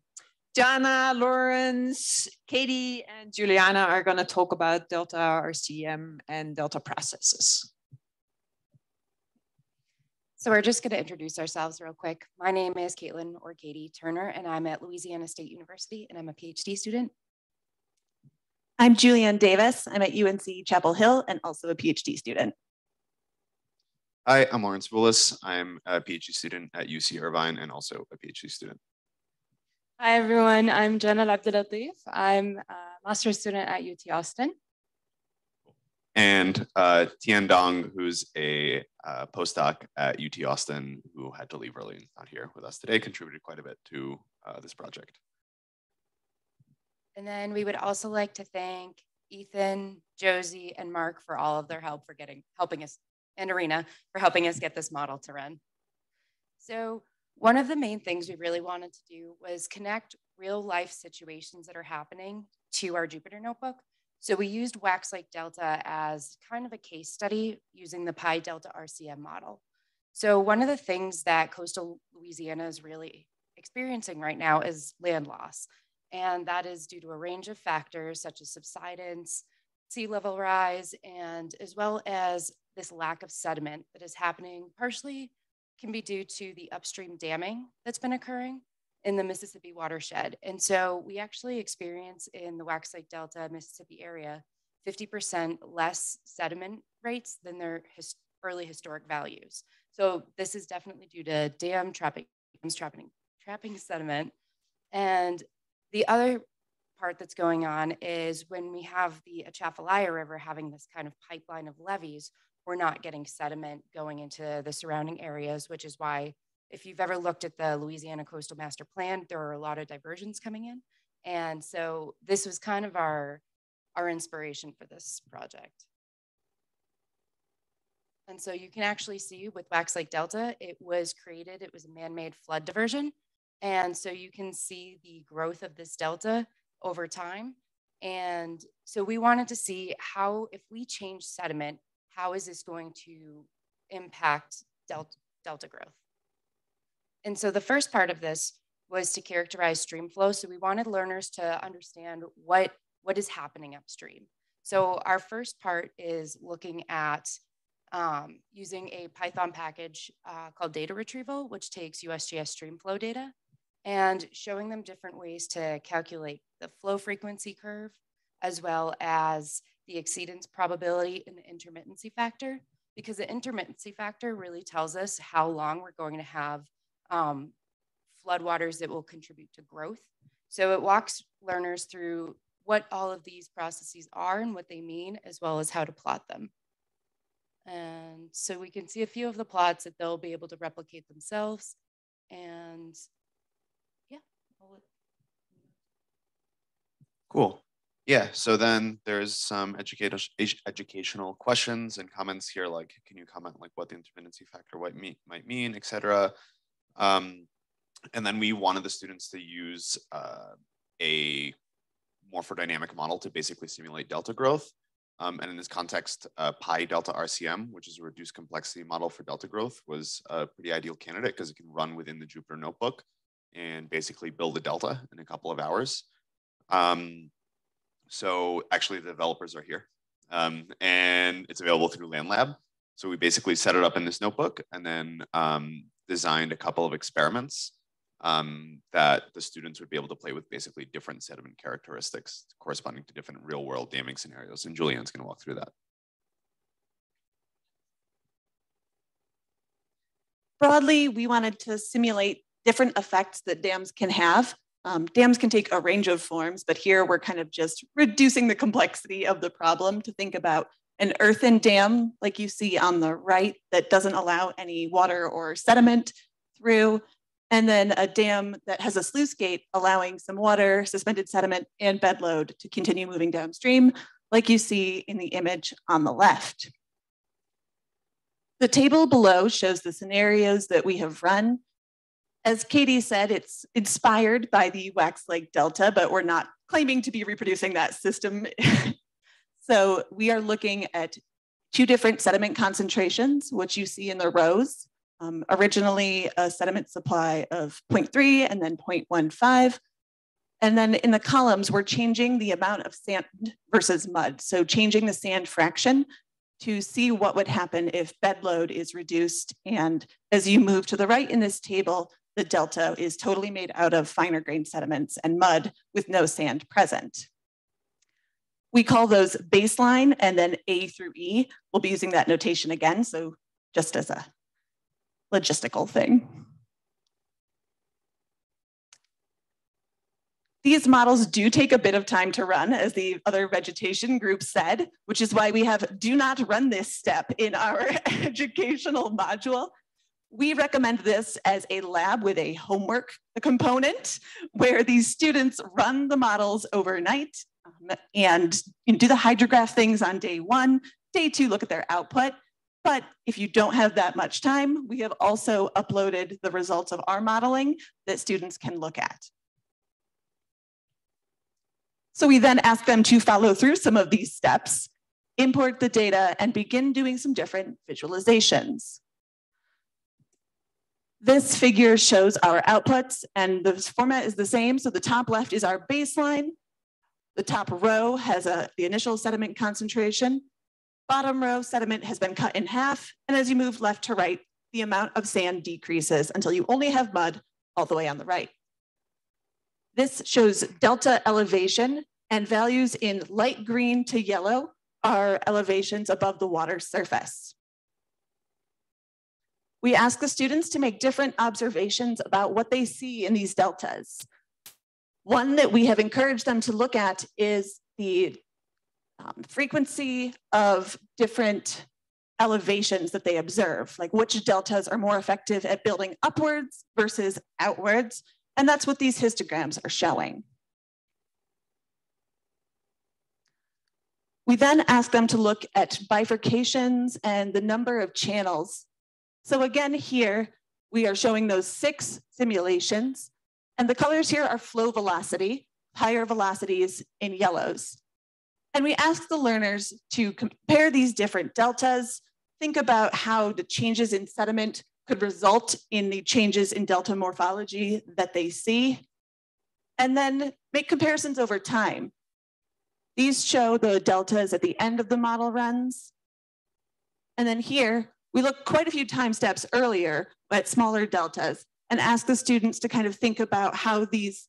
Jana, Lawrence, Katie, and Juliana are going to talk about Delta RCM and Delta processes. So we're just going to introduce ourselves real quick. My name is Caitlin or Katie Turner, and I'm at Louisiana State University, and I'm a PhD student. I'm Julianne Davis. I'm at UNC Chapel Hill and also a PhD student. Hi, I'm Lawrence Willis. I'm a PhD student at UC Irvine and also a PhD student. Hi, everyone. I'm Jenna Abdelatif. I'm a master's student at UT Austin. And uh, Tien Dong, who's a uh, postdoc at UT Austin, who had to leave early and not here with us today, contributed quite a bit to uh, this project. And then we would also like to thank Ethan, Josie, and Mark for all of their help for getting helping us and Arena for helping us get this model to run. So one of the main things we really wanted to do was connect real life situations that are happening to our Jupyter notebook. So we used Wax Lake Delta as kind of a case study using the PyDeltaRCM model. So one of the things that coastal Louisiana is really experiencing right now is land loss. And that is due to a range of factors such as subsidence, sea level rise, and as well as this lack of sediment that is happening partially can be due to the upstream damming that's been occurring in the Mississippi watershed. And so we actually experience in the Wax Lake Delta, Mississippi area, 50% less sediment rates than their his early historic values. So this is definitely due to dam trapping, trapping, trapping sediment. And the other part that's going on is when we have the Atchafalaya River having this kind of pipeline of levees, we're not getting sediment going into the surrounding areas, which is why if you've ever looked at the Louisiana Coastal Master Plan, there are a lot of diversions coming in. And so this was kind of our, our inspiration for this project. And so you can actually see with Wax Lake Delta, it was created, it was a man-made flood diversion. And so you can see the growth of this delta over time. And so we wanted to see how, if we change sediment, how is this going to impact delta, delta growth? And so the first part of this was to characterize stream flow. So we wanted learners to understand what, what is happening upstream. So our first part is looking at um, using a Python package uh, called data retrieval, which takes USGS streamflow data and showing them different ways to calculate the flow frequency curve, as well as the exceedance probability and the intermittency factor, because the intermittency factor really tells us how long we're going to have um, floodwaters that will contribute to growth. So it walks learners through what all of these processes are and what they mean, as well as how to plot them. And so we can see a few of the plots that they'll be able to replicate themselves. And yeah. Cool. Yeah, so then there's some educational educational questions and comments here, like can you comment like what the intermittency factor might mean, might mean, et cetera. Um, and then we wanted the students to use uh, a morphodynamic model to basically simulate delta growth. Um, and in this context, uh, PyDeltaRCM, which is a reduced complexity model for delta growth, was a pretty ideal candidate because it can run within the Jupyter notebook and basically build a delta in a couple of hours. Um, so actually the developers are here um, and it's available through Landlab. So we basically set it up in this notebook and then um, designed a couple of experiments um, that the students would be able to play with basically different sediment characteristics corresponding to different real world damming scenarios. And Julian's gonna walk through that. Broadly, we wanted to simulate different effects that dams can have. Um, dams can take a range of forms, but here we're kind of just reducing the complexity of the problem to think about an earthen dam, like you see on the right, that doesn't allow any water or sediment through and then a dam that has a sluice gate allowing some water, suspended sediment, and bed load to continue moving downstream, like you see in the image on the left. The table below shows the scenarios that we have run. As Katie said, it's inspired by the Wax Lake Delta, but we're not claiming to be reproducing that system. so we are looking at two different sediment concentrations, which you see in the rows. Um, originally a sediment supply of 0.3 and then 0.15. And then in the columns, we're changing the amount of sand versus mud. So changing the sand fraction to see what would happen if bed load is reduced. And as you move to the right in this table, the delta is totally made out of finer grained sediments and mud with no sand present. We call those baseline and then A through E. We'll be using that notation again. So just as a logistical thing. These models do take a bit of time to run, as the other vegetation group said, which is why we have do not run this step in our educational module. We recommend this as a lab with a homework component where these students run the models overnight um, and do the hydrograph things on day one, day two, look at their output, but if you don't have that much time, we have also uploaded the results of our modeling that students can look at. So we then ask them to follow through some of these steps, import the data, and begin doing some different visualizations. This figure shows our outputs, and the format is the same. So the top left is our baseline. The top row has a, the initial sediment concentration. Bottom row sediment has been cut in half. And as you move left to right, the amount of sand decreases until you only have mud all the way on the right. This shows delta elevation and values in light green to yellow are elevations above the water surface. We ask the students to make different observations about what they see in these deltas. One that we have encouraged them to look at is the um, frequency of different elevations that they observe, like which deltas are more effective at building upwards versus outwards. And that's what these histograms are showing. We then ask them to look at bifurcations and the number of channels. So again, here we are showing those six simulations and the colors here are flow velocity, higher velocities in yellows. And we ask the learners to compare these different deltas, think about how the changes in sediment could result in the changes in delta morphology that they see, and then make comparisons over time. These show the deltas at the end of the model runs. And then here, we look quite a few time steps earlier at smaller deltas and ask the students to kind of think about how these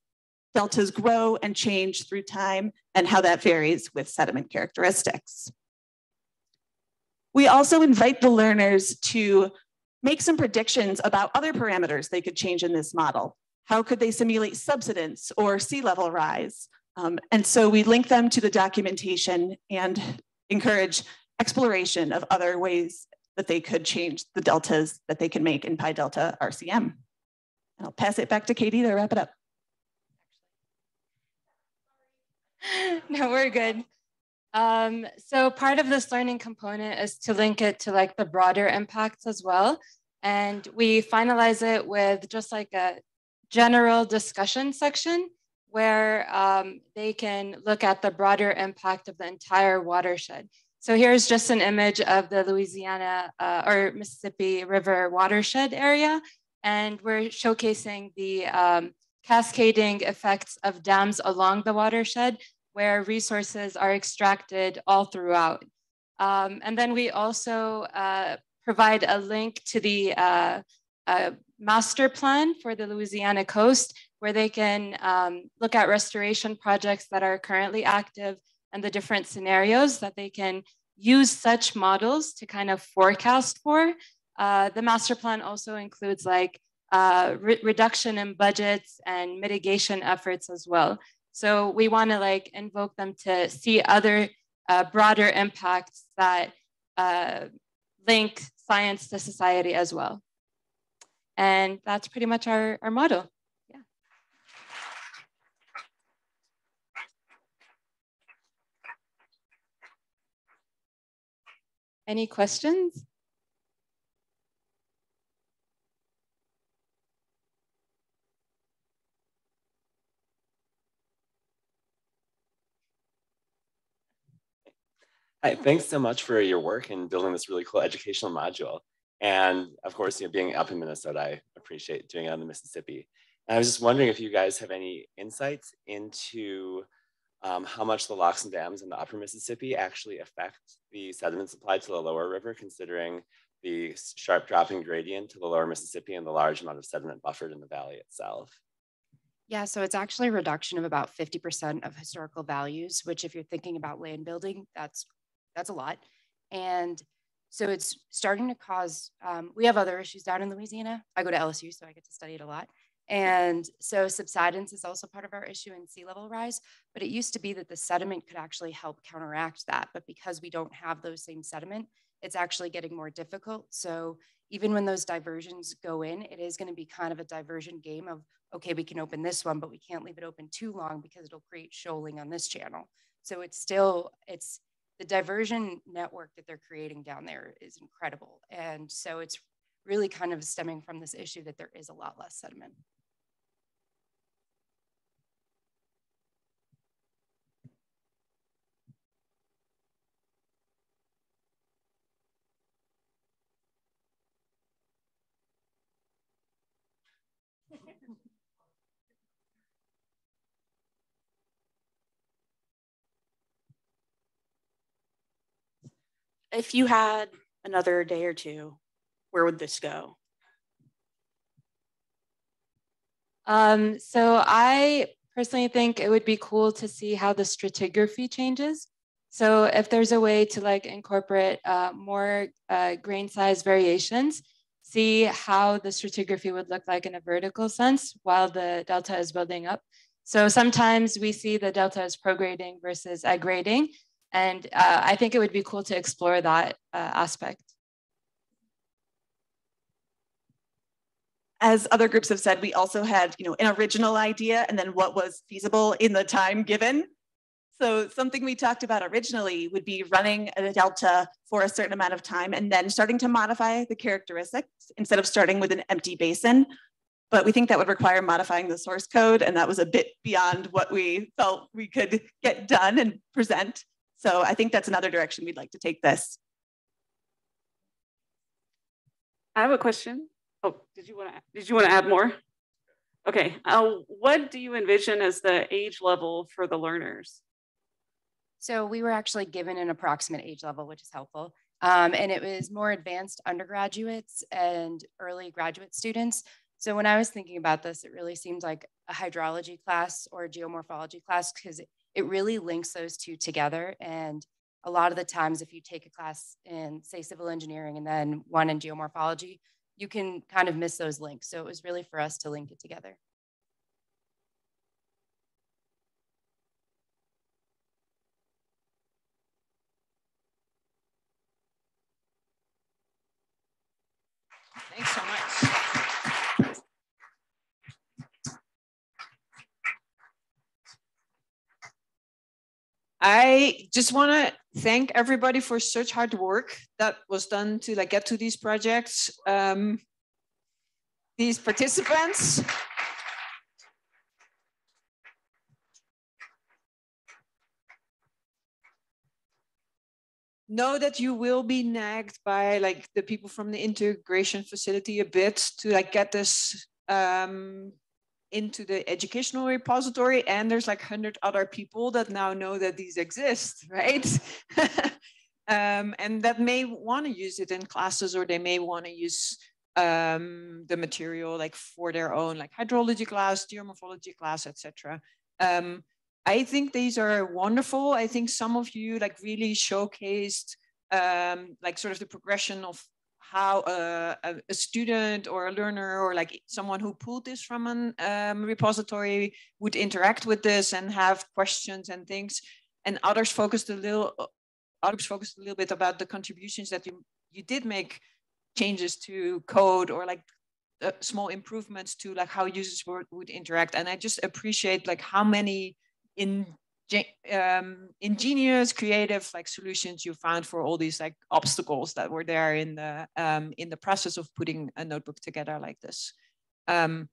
deltas grow and change through time and how that varies with sediment characteristics. We also invite the learners to make some predictions about other parameters they could change in this model. How could they simulate subsidence or sea level rise? Um, and so we link them to the documentation and encourage exploration of other ways that they could change the deltas that they can make in PyDeltaRCM. And I'll pass it back to Katie to wrap it up. no, we're good. Um, so part of this learning component is to link it to like the broader impacts as well. And we finalize it with just like a general discussion section where um, they can look at the broader impact of the entire watershed. So here's just an image of the Louisiana uh, or Mississippi River watershed area. And we're showcasing the um, cascading effects of dams along the watershed where resources are extracted all throughout. Um, and then we also uh, provide a link to the uh, uh, master plan for the Louisiana coast where they can um, look at restoration projects that are currently active and the different scenarios that they can use such models to kind of forecast for. Uh, the master plan also includes like uh, re reduction in budgets and mitigation efforts as well. So we want to like invoke them to see other uh, broader impacts that uh, link science to society as well. And that's pretty much our, our model. Any questions? Hi, thanks so much for your work in building this really cool educational module. And of course, you know, being up in Minnesota, I appreciate doing it on the Mississippi. And I was just wondering if you guys have any insights into um, how much the locks and dams in the upper Mississippi actually affect the sediment supply to the lower river, considering the sharp dropping gradient to the lower Mississippi and the large amount of sediment buffered in the valley itself. Yeah, so it's actually a reduction of about 50% of historical values, which if you're thinking about land building, that's that's a lot. And so it's starting to cause, um, we have other issues down in Louisiana. I go to LSU, so I get to study it a lot. And so subsidence is also part of our issue in sea level rise, but it used to be that the sediment could actually help counteract that. But because we don't have those same sediment, it's actually getting more difficult. So even when those diversions go in, it is gonna be kind of a diversion game of, okay, we can open this one, but we can't leave it open too long because it'll create shoaling on this channel. So it's still, it's the diversion network that they're creating down there is incredible. And so it's really kind of stemming from this issue that there is a lot less sediment. If you had another day or two, where would this go? Um, so I personally think it would be cool to see how the stratigraphy changes. So if there's a way to like incorporate uh, more uh, grain size variations, see how the stratigraphy would look like in a vertical sense while the delta is building up. So sometimes we see the delta as prograding versus aggrading, and uh, I think it would be cool to explore that uh, aspect. As other groups have said, we also had you know, an original idea and then what was feasible in the time given. So something we talked about originally would be running a delta for a certain amount of time and then starting to modify the characteristics instead of starting with an empty basin. but we think that would require modifying the source code. And that was a bit beyond what we felt we could get done and present. So I think that's another direction we'd like to take this. I have a question. Oh, did you want to did you want to add more? Okay. Uh, what do you envision as the age level for the learners? So we were actually given an approximate age level, which is helpful. Um, and it was more advanced undergraduates and early graduate students. So when I was thinking about this, it really seems like a hydrology class or a geomorphology class because it, really links those two together. And a lot of the times, if you take a class in, say, civil engineering and then one in geomorphology, you can kind of miss those links. So it was really for us to link it together. Thanks so much. I just want to thank everybody for such hard work that was done to like get to these projects. Um, these participants. know that you will be nagged by like the people from the integration facility a bit to like get this um, into the educational repository and there's like 100 other people that now know that these exist right? Um, and that may want to use it in classes or they may want to use um, the material like for their own like hydrology class geomorphology class etc um, i think these are wonderful. I think some of you like really showcased um, like sort of the progression of how a, a, student or a learner or like someone who pulled this from an um, repository would interact with this and have questions and things. And others focused a little, others focused a little bit about the contributions that you, you did make changes to code or like uh, small improvements to like how users would interact. And I just appreciate like how many in um, ingenious, creative like solutions you found for all these like obstacles that were there in the um, in the process of putting a notebook together like this. Um,